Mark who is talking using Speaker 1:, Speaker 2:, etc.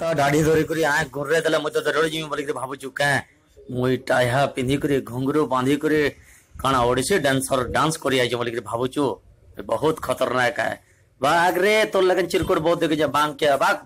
Speaker 1: ତ ଦାଢି ଧରିକରି ଆଁ ଘରରେ ଦେଲେ ମୁଇଁ ତ ଦରଳି ଯିମି ବୋଲିକିରି ଭାବୁଛୁ କାଁ ମୁଇଁ ଟାହା ପିନ୍ଧିକରି ଘୁଙ୍ଗୁରୁ ବାନ୍ଧିକରି କାଣା ଓଡିଶୀ ଡ୍ୟାନ୍ସର ଡ୍ୟାନ୍ସ କରି ଆଇଛି ବୋଲିକିରି ଭାବୁଛୁ ବହୁତ ଖତରନାକ ହେ ବାଘ ତୋର ଲାଗନ ଚିରକୁଟ ବହୁତ ଦେଖିଛେ ବାଘ କେ ବାଘ